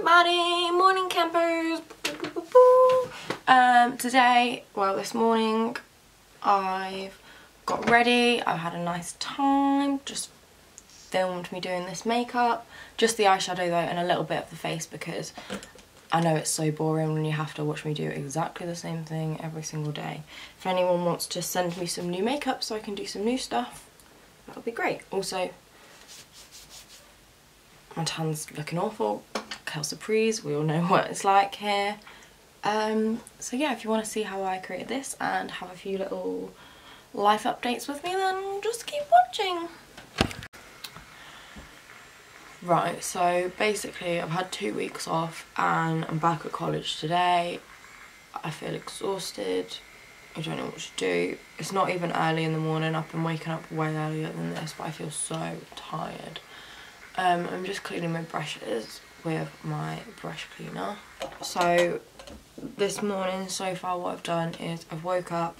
everybody! Morning campers! Um, today, well this morning, I've got ready, I've had a nice time, just filmed me doing this makeup. Just the eyeshadow though and a little bit of the face because I know it's so boring when you have to watch me do exactly the same thing every single day. If anyone wants to send me some new makeup so I can do some new stuff, that would be great. Also, my tan's looking awful. Kel Surprise, we all know what it's like here. Um, so yeah, if you want to see how I created this and have a few little life updates with me, then just keep watching. Right, so basically I've had two weeks off and I'm back at college today. I feel exhausted. I don't know what to do. It's not even early in the morning. I've been waking up way earlier than this, but I feel so tired. Um, I'm just cleaning my brushes with my brush cleaner. So this morning so far what I've done is I've woke up,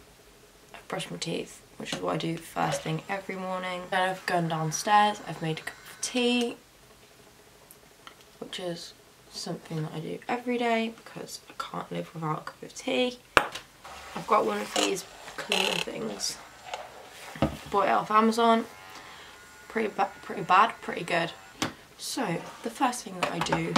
I've brushed my teeth, which is what I do first thing every morning. Then I've gone downstairs, I've made a cup of tea, which is something that I do every day because I can't live without a cup of tea. I've got one of these cleaning things. Bought it off Amazon. Pretty, ba pretty bad, pretty good. So, the first thing that I do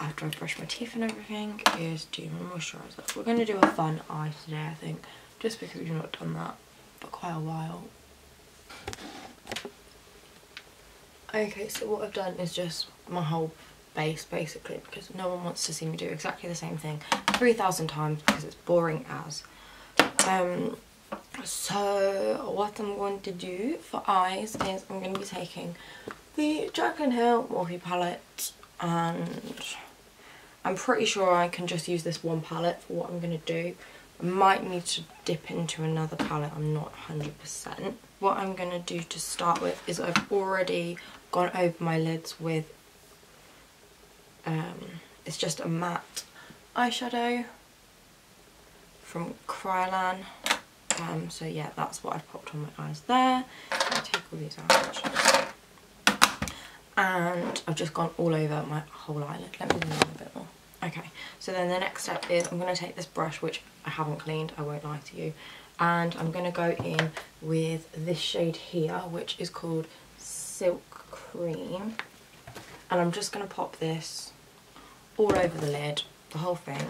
after I brush my teeth and everything is do my moisturiser. We're going to do a fun eye today, I think, just because we've not done that for quite a while. Okay, so what I've done is just my whole base, basically, because no one wants to see me do exactly the same thing 3,000 times because it's boring as. Um, so what I'm going to do for eyes is I'm going to be taking the Jaclyn Hill Morphe palette and I'm pretty sure I can just use this one palette for what I'm going to do. I might need to dip into another palette, I'm not 100%. What I'm going to do to start with is I've already gone over my lids with, um, it's just a matte eyeshadow from Kryolan. Um, so yeah, that's what I've popped on my eyes there. i take all these out and I've just gone all over my whole eyelid. Let me in a bit more. Okay, so then the next step is I'm going to take this brush, which I haven't cleaned, I won't lie to you, and I'm going to go in with this shade here, which is called Silk Cream. And I'm just going to pop this all over the lid, the whole thing,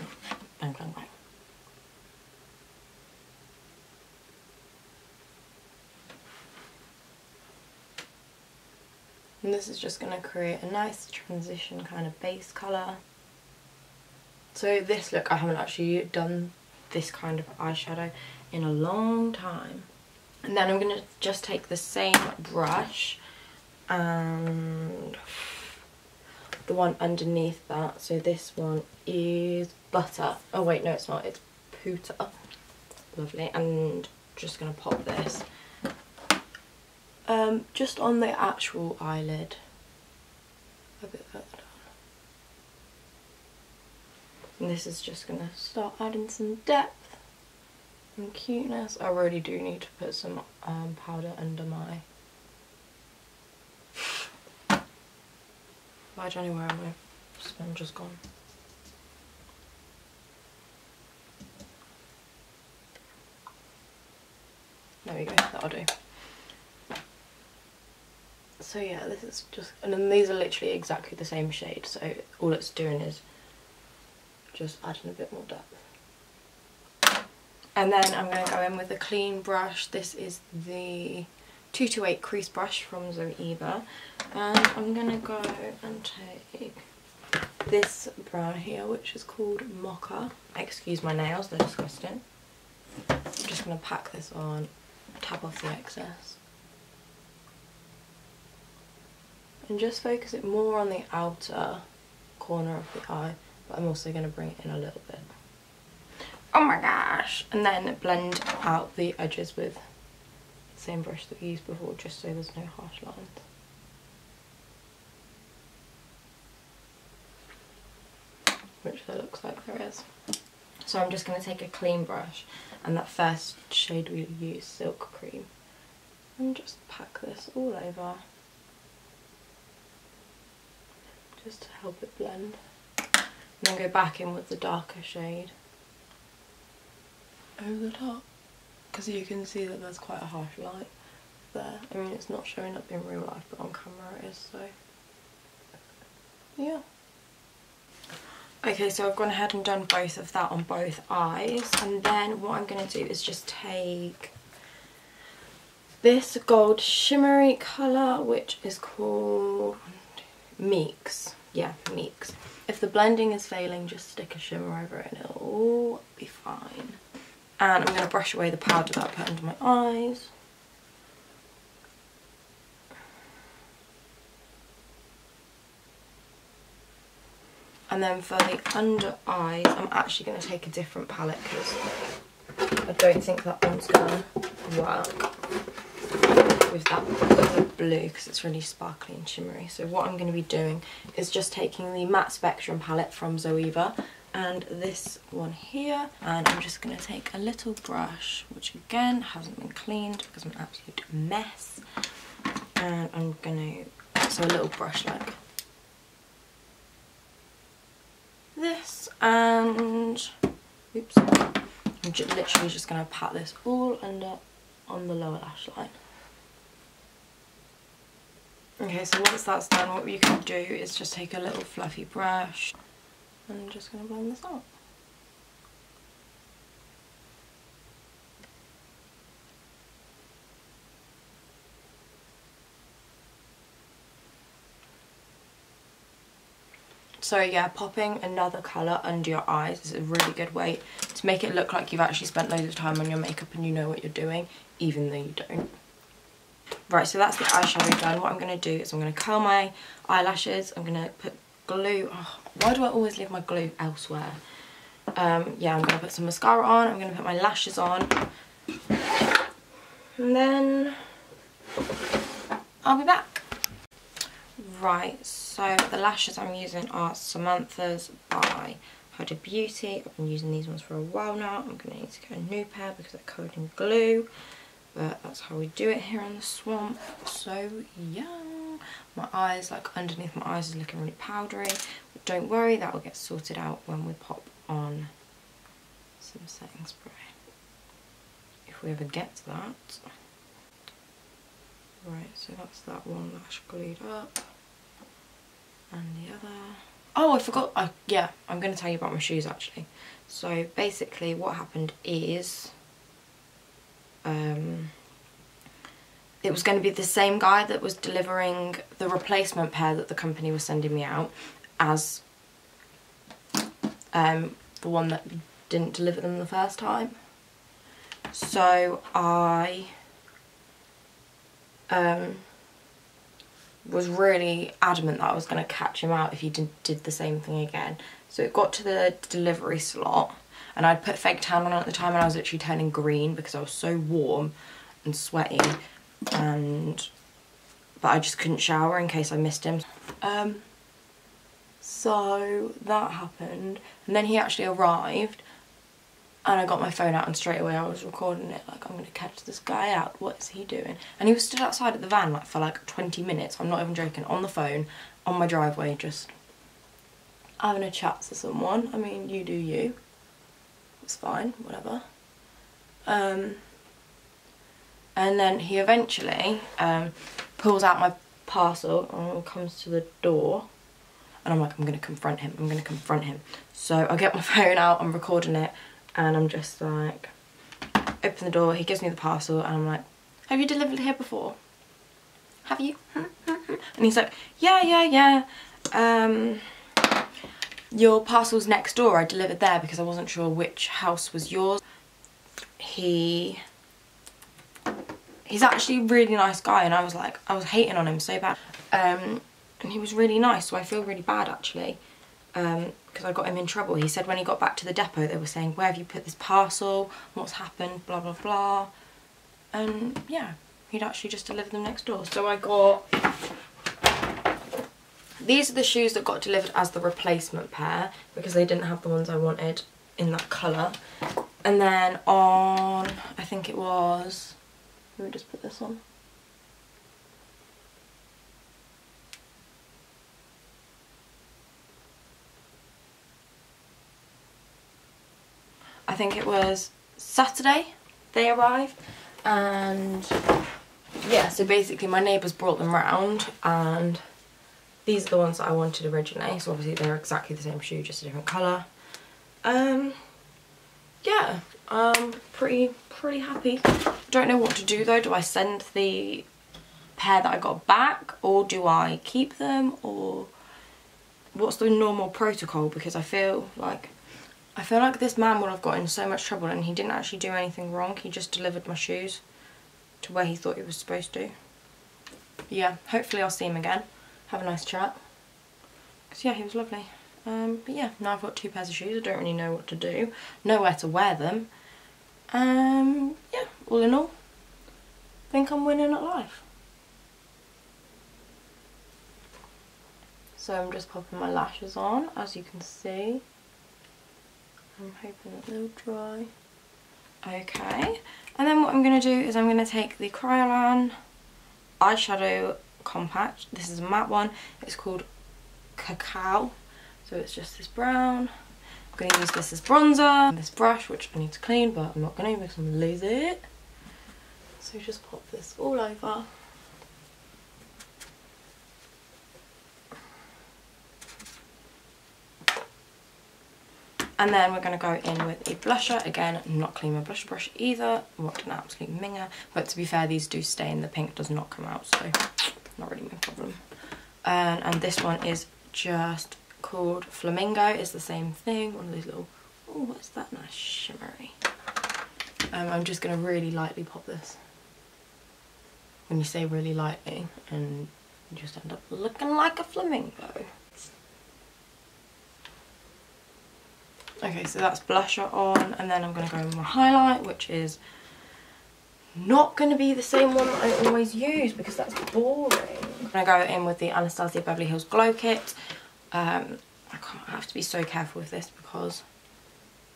bang, bang, bang. And this is just going to create a nice transition kind of base colour. So this look, I haven't actually done this kind of eyeshadow in a long time. And then I'm going to just take the same brush and the one underneath that. So this one is Butter. Oh wait, no it's not, it's Pooter. Lovely. And just going to pop this um, just on the actual eyelid, a bit further down. And this is just going to start adding some depth and cuteness. I really do need to put some um, powder under my... Johnny where my sponge has gone? There we go, that'll do so yeah this is just and then these are literally exactly the same shade so all it's doing is just adding a bit more depth. And then I'm going to go in with a clean brush. This is the 228 crease brush from Zoeva. And I'm going to go and take this brown here which is called Mocha. Excuse my nails they're disgusting. I'm just going to pack this on tap off the excess and just focus it more on the outer corner of the eye but I'm also going to bring it in a little bit. Oh my gosh! And then blend out the edges with the same brush that we used before just so there's no harsh lines. Which there looks like there is. So I'm just going to take a clean brush and that first shade we used, Silk Cream, and just pack this all over just to help it blend. And then go back in with the darker shade over the top because you can see that there's quite a harsh light there. I mean it's not showing up in real life but on camera it is so yeah. Okay so I've gone ahead and done both of that on both eyes and then what I'm going to do is just take this gold shimmery colour which is called Meeks. Yeah, Meeks. If the blending is failing just stick a shimmer over it and it'll all be fine. And I'm going to brush away the powder that I put under my eyes. And then for the under eyes, I'm actually going to take a different palette because I don't think that one's going to work with that blue because it's really sparkly and shimmery. So what I'm going to be doing is just taking the Matte Spectrum palette from Zoeva and this one here and I'm just going to take a little brush which again hasn't been cleaned because I'm an absolute mess and I'm going to, so a little brush like this and oops I'm literally just going to pat this all under on the lower lash line. Okay, so once that's done, what you can do is just take a little fluffy brush and I'm just going to blend this out. So yeah, popping another colour under your eyes is a really good way to make it look like you've actually spent loads of time on your makeup and you know what you're doing, even though you don't. Right, so that's the eyeshadow done. What I'm going to do is I'm going to curl my eyelashes. I'm going to put glue. Oh, why do I always leave my glue elsewhere? Um, yeah, I'm going to put some mascara on. I'm going to put my lashes on. And then I'll be back. Right, so the lashes I'm using are Samantha's by Huda Beauty. I've been using these ones for a while now. I'm going to need to get a new pair because they're covered in glue. But that's how we do it here in the swamp. So yeah, my eyes, like underneath my eyes is looking really powdery. But don't worry, that will get sorted out when we pop on some setting spray. If we ever get to that. Right, so that's that one lash glued up and the other oh I forgot uh, yeah I'm going to tell you about my shoes actually. So basically what happened is um, it was going to be the same guy that was delivering the replacement pair that the company was sending me out as um, the one that didn't deliver them the first time. So I um, was really adamant that I was going to catch him out if he did, did the same thing again. So it got to the delivery slot and I'd put fake tan on at the time and I was literally turning green because I was so warm and sweaty and but I just couldn't shower in case I missed him. Um, so that happened and then he actually arrived and I got my phone out and straight away I was recording it like I'm gonna catch this guy out what is he doing? And he was stood outside at the van like for like 20 minutes. I'm not even joking on the phone on my driveway just having a chat to someone. I mean you do you. It's fine whatever. Um, and then he eventually um, pulls out my parcel and comes to the door. And I'm like I'm gonna confront him I'm gonna confront him. So I get my phone out I'm recording it and I'm just like, open the door, he gives me the parcel and I'm like, have you delivered here before? Have you? and he's like, yeah, yeah, yeah. Um, your parcel's next door, I delivered there because I wasn't sure which house was yours. He, he's actually a really nice guy and I was like, I was hating on him so bad. Um, and he was really nice, so I feel really bad actually because I got him in trouble. He said when he got back to the depot they were saying, where have you put this parcel, what's happened, blah blah blah. And yeah, he'd actually just delivered them next door. So I got, these are the shoes that got delivered as the replacement pair because they didn't have the ones I wanted in that colour. And then on, I think it was, let me just put this on. Think it was Saturday they arrived and yeah so basically my neighbours brought them round and these are the ones that I wanted originally so obviously they're exactly the same shoe just a different colour. Um yeah um pretty pretty happy. Don't know what to do though. Do I send the pair that I got back or do I keep them or what's the normal protocol? Because I feel like I feel like this man would have got in so much trouble and he didn't actually do anything wrong. He just delivered my shoes to where he thought he was supposed to. Yeah hopefully I'll see him again. Have a nice chat. Because yeah he was lovely. Um, but yeah now I've got two pairs of shoes I don't really know what to do. Nowhere to wear them. Um, yeah all in all I think I'm winning at life. So I'm just popping my lashes on, as you can see. I'm hoping that they'll dry. Okay, and then what I'm going to do is I'm going to take the Kryolan eyeshadow compact. This is a matte one. It's called Cacao. So it's just this brown. I'm going to use this as bronzer. This brush, which I need to clean, but I'm not going to because I'm it. So just pop this all over. And then we're going to go in with a blusher. Again, not clean my blush brush either. What an absolute minger. But to be fair, these do stay in. The pink does not come out, so not really my problem. And, and this one is just called Flamingo. It's the same thing. One of these little... Oh, what's that nice shimmery? Um, I'm just going to really lightly pop this. When you say really lightly, and you just end up looking like a flamingo. Okay, so that's blusher on, and then I'm going to go with my highlight, which is not going to be the same one that I always use because that's boring. I'm going to go in with the Anastasia Beverly Hills Glow Kit. Um, I, can't, I have to be so careful with this because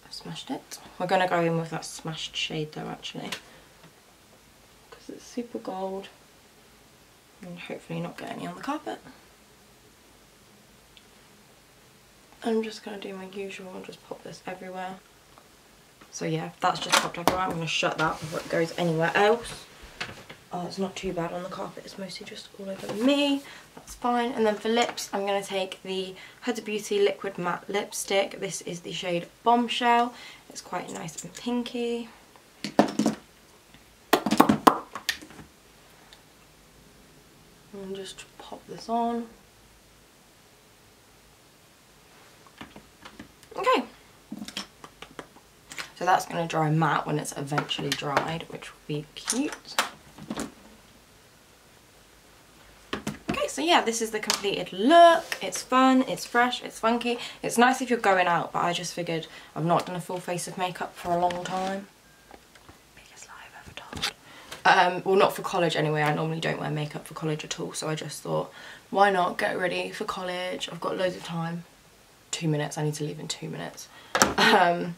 I smashed it. We're going to go in with that smashed shade though, actually. Because it's super gold. And hopefully not get any on the carpet. I'm just going to do my usual and just pop this everywhere. So yeah, that's just popped everywhere. I'm going to shut that before it goes anywhere else. Oh, it's not too bad on the carpet. It's mostly just all over me. That's fine. And then for lips, I'm going to take the Huda Beauty Liquid Matte Lipstick. This is the shade Bombshell. It's quite nice and pinky. And just pop this on. Okay. So that's going to dry matte when it's eventually dried, which will be cute. Okay, so yeah, this is the completed look. It's fun, it's fresh, it's funky. It's nice if you're going out, but I just figured I've not done a full face of makeup for a long time. Biggest lie I've ever told. Um, well, not for college anyway. I normally don't wear makeup for college at all, so I just thought, why not get ready for college? I've got loads of time two minutes. I need to leave in two minutes. Um,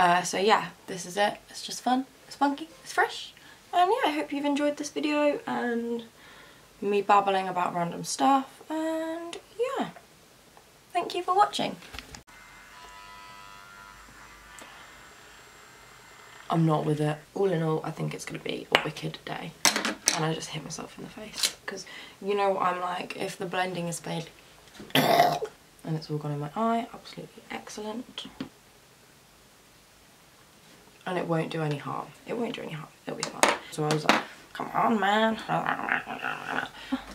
uh, so yeah, this is it. It's just fun. It's funky. It's fresh. And yeah, I hope you've enjoyed this video and me babbling about random stuff. And yeah, thank you for watching. I'm not with it. All in all, I think it's going to be a wicked day. And I just hit myself in the face. Because you know what I'm like, if the blending is bad and it's all gone in my eye absolutely excellent and it won't do any harm. It won't do any harm. It'll be fine. So I was like come on man